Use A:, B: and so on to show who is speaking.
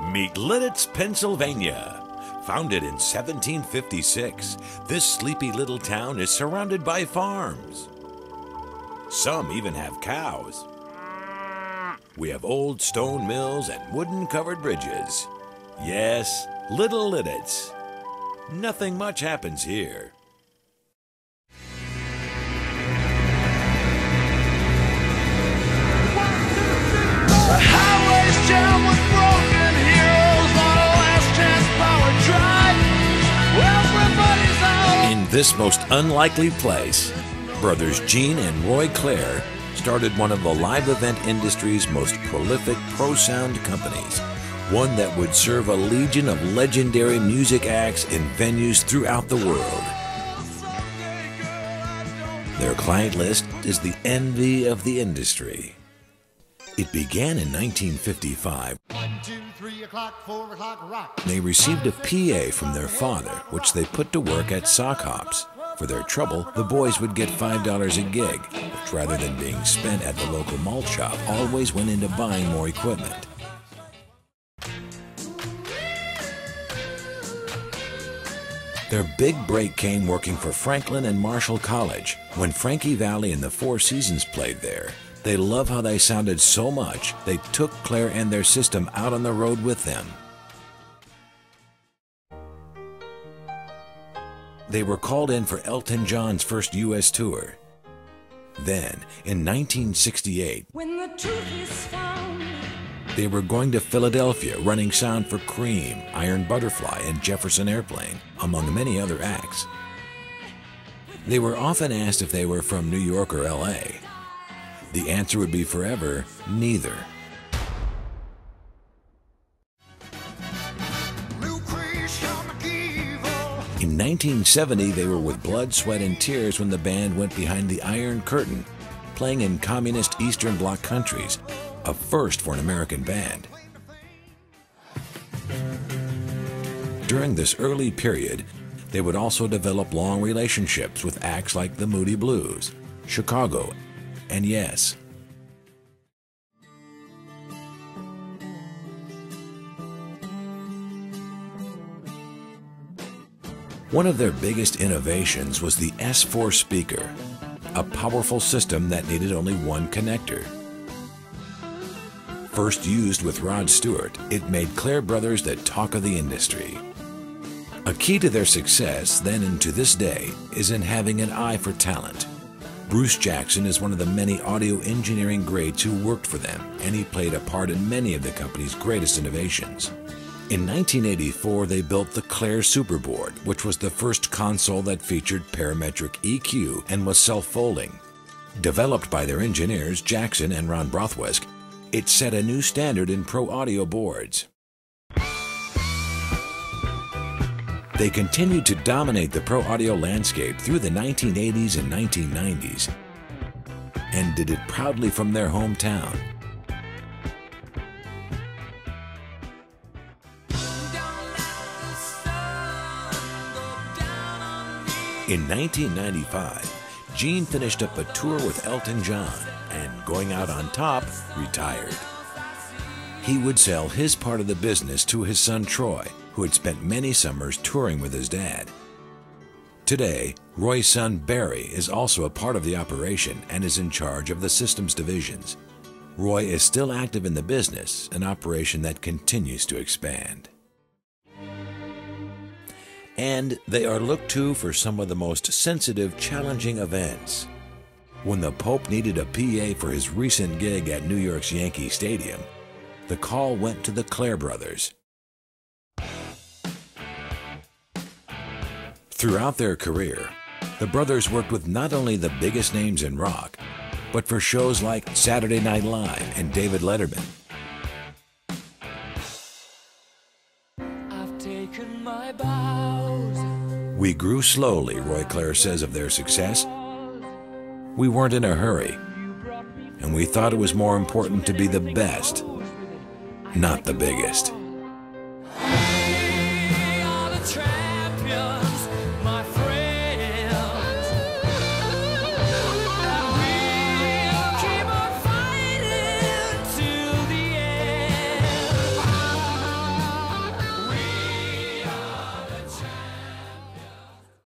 A: Meet Lititz, Pennsylvania. Founded in 1756, this sleepy little town is surrounded by farms. Some even have cows. We have old stone mills and wooden covered bridges. Yes, Little Lititz. Nothing much happens here. This most unlikely place, brothers Gene and Roy Clair started one of the live event industry's most prolific pro sound companies, one that would serve a legion of legendary music acts in venues throughout the world. Their client list is the envy of the industry. It began in 1955
B: One, two, three o'clock, four o'clock, rock.
A: They received a PA from their father, which they put to work at sock hops. For their trouble, the boys would get $5 a gig, which rather than being spent at the local malt shop, always went into buying more equipment. Their big break came working for Franklin and Marshall College when Frankie Valli and the Four Seasons played there. They love how they sounded so much, they took Clair and their system out on the road with them. They were called in for Elton John's first U.S. tour. Then, in 1968,
C: When the truth is found,
A: they were going to Philadelphia running sound for Cream, Iron Butterfly, and Jefferson Airplane, among many other acts. They were often asked if they were from New York or LA. The answer would be forever neither. In 1970, they were with Blood, Sweat, and Tears when the band went behind the Iron Curtain, playing in communist Eastern Bloc countries, a first for an American band. During this early period, they would also develop long relationships with acts like the Moody Blues, Chicago, and Yes. One of their biggest innovations was the S4 speaker, a powerful system that needed only one connector. First used with Rod Stewart, it made Clair Brothers the talk of the industry. A key to their success, then and to this day, is in having an eye for talent. Bruce Jackson is one of the many audio engineering greats who worked for them, and he played a part in many of the company's greatest innovations. In 1984, they built the Clair Superboard, which was the first console that featured parametric EQ and was self-folding. Developed by their engineers Jackson and Ron Borowiec, it set a new standard in pro audio boards. They continued to dominate the pro audio landscape through the 1980s and 1990s, and did it proudly from their hometown. In 1995, Gene finished up a tour with Elton John and, going out on top, retired. He would sell his part of the business to his son Troy, who had spent many summers touring with his dad. Today, Roy's son Barry is also a part of the operation and is in charge of the systems divisions. Roy is still active in the business, an operation that continues to expand. And they are looked to for some of the most sensitive, challenging events. When the Pope needed a PA for his recent gig at New York's Yankee Stadium, the call went to the Clair brothers. Throughout their career, the brothers worked with not only the biggest names in rock, but for shows like Saturday Night Live and David Letterman.
C: I've taken my bows.
A: We grew slowly, Roy Clair says of their success. We weren't in a hurry, and we thought it was more important to be the best, not the biggest.